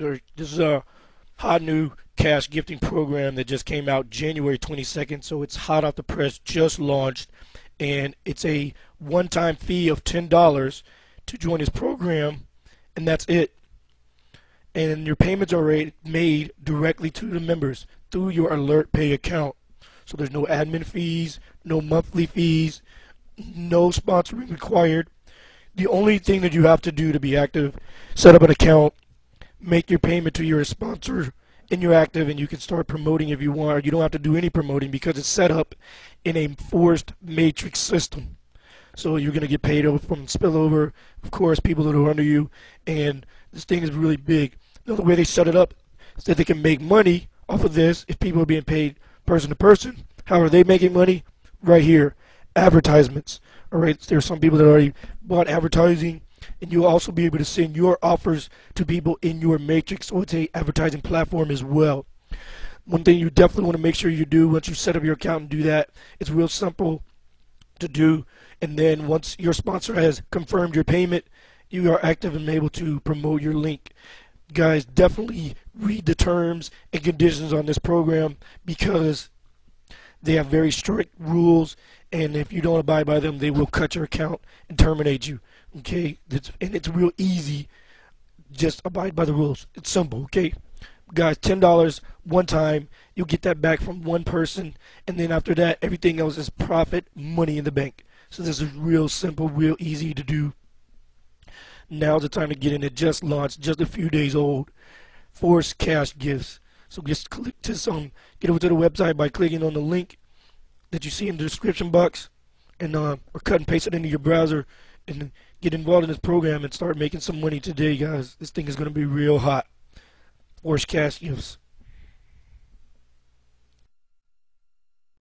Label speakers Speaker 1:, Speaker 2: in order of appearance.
Speaker 1: or this is a hot new cash gifting program that just came out January 22nd. So it's hot off the press, just launched, and it's a one-time fee of $10 to join this program, and that's it. And your payments are made directly to the members through your AlertPay account. So there's no admin fees, no monthly fees, no sponsoring required. The only thing that you have to do to be active, set up an account, make your payment to your sponsor, and you're active and you can start promoting if you want. You don't have to do any promoting because it's set up in a forced matrix system. So you're going to get paid from spillover, of course, people that are under you, and this thing is really big. The way they set it up is that they can make money off of this if people are being paid person to person. How are they making money? Right here, advertisements. All right, there's some people that already bought advertising, and you'll also be able to send your offers to people in your matrix, it's a advertising platform as well. One thing you definitely want to make sure you do once you set up your account and do that, it's real simple to do. And then once your sponsor has confirmed your payment, you are active and able to promote your link. Guys, definitely read the terms and conditions on this program because they have very strict rules, and if you don't abide by them, they will cut your account and terminate you. Okay, it's, and it's real easy. Just abide by the rules. It's simple. Okay, guys, ten dollars one time. You'll get that back from one person, and then after that, everything else is profit, money in the bank. So this is real simple, real easy to do. Now's the time to get in. It just launched, just a few days old. Forced Cash Gifts. So just click to some, get over to the website by clicking on the link that you see in the description box, and uh, or cut and paste it into your browser, and get involved in this program and start making some money today, guys. This thing is going to be real hot. Forced Cash Gifts.